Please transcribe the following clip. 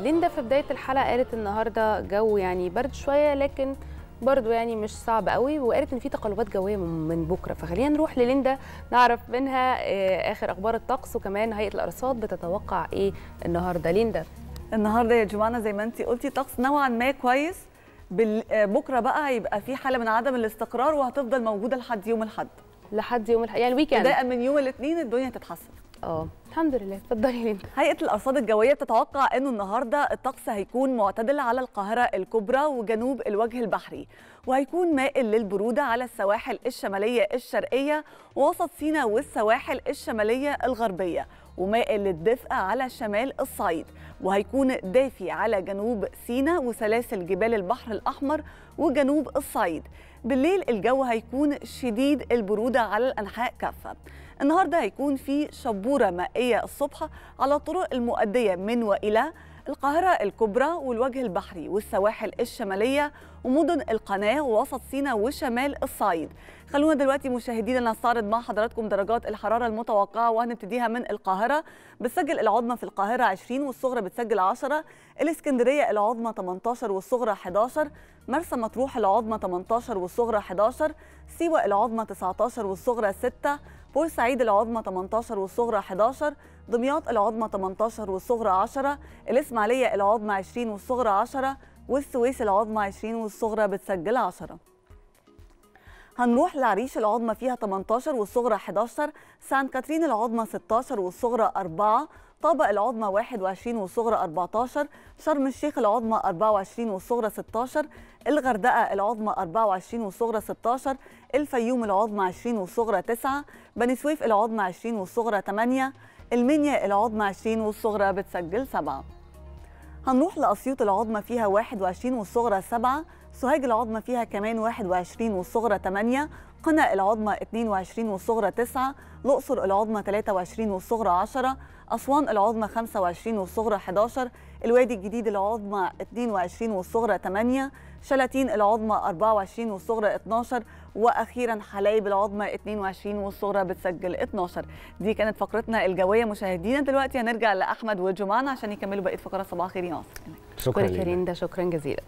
ليندا في بداية الحلقة قالت النهارده جو يعني برد شوية لكن برضو يعني مش صعب قوي وقالت إن في تقلبات جوية من بكرة. فخلينا نروح لليندا نعرف منها آه، آخر أخبار الطقس وكمان هيئة الأرصاد بتتوقع إيه النهارده. ليندا. النهارده يا جمانة زي ما انت قلتي طقس نوعا ما كويس. آه، بكرة بقى هيبقى في حالة من عدم الاستقرار وهتفضل موجودة لحد يوم الأحد. لحد يوم الح... يعني ال weekend. بداية من يوم الاثنين الدنيا تتحسن. آه. الحمد لله. اتفضلي ليندا هيئة الأرصاد الجوية بتتوقع انه النهارده الطقس هيكون معتدل على القاهرة الكبرى وجنوب الوجه البحري وهيكون مائل للبرودة على السواحل الشمالية الشرقية ووسط سيناء والسواحل الشمالية الغربية ومائل للدفء على شمال الصعيد وهيكون دافي على جنوب سيناء وسلاسل جبال البحر الأحمر وجنوب الصعيد. بالليل الجو هيكون شديد البرودة على الأنحاء كافة. النهاردة هيكون في شبورة مائية الصبح على الطرق المؤدية من وإلى القاهرة الكبرى والوجه البحري والسواحل الشمالية ومدن القناة ووسط سيناء وشمال الصعيد. خلونا دلوقتي مشاهدينا نستعرض مع حضراتكم درجات الحرارة المتوقعة وهنبتديها من القاهرة. بتسجل العظمى في القاهرة 20 والصغرى بتسجل 10 الإسكندرية العظمى 18 والصغرى 11 مرسى مطروح العظمى 18 والصغرى 11 سيوة العظمى 19 والصغرى 6 بورسعيد العظمى 18 والصغرى 11 دمياط العظمى 18 والصغرى 10 الإسماعيلية العظمى 20 والصغرى 10 والسويس العظمى 20 والصغرى بتسجل 10 هنروح لعريش العظمى فيها 18 والصغرى 11 سان كاترين العظمى 16 والصغرى 4 طابق العظمى 21 والصغرى 14 شرم الشيخ العظمى 24 والصغرى 16 الغردقة العظمى 24 والصغرى 16 الفيوم العظمى 20 والصغرى 9 بني سويف العظمى 20 والصغرى 8 المنيا العظمى 20 والصغرى بتسجل 7 هنروح لأسيوط العظمى فيها 21 والصغرى 7 سوهاج العظمى فيها كمان 21 والصغرى 8 قنا العظمى 22 والصغرى 9 الأقصر العظمى 23 والصغرى 10 أسوان العظمى 25 والصغرى 11 الوادي الجديد العظمى 22 والصغرى 8 شلاتين العظمى 24 والصغرى 12 وأخيرا حلايب العظمى 22 والصغرى بتسجل 12 دي كانت فقرتنا الجوية. مشاهدينا دلوقتي هنرجع لأحمد وجمان عشان يكملوا بقية فقرات صباح الخير يا ناصر شكرا يا ليندا شكرا جزيلا.